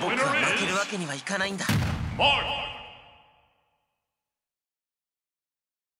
僕は負けるわけにはいかないんだ。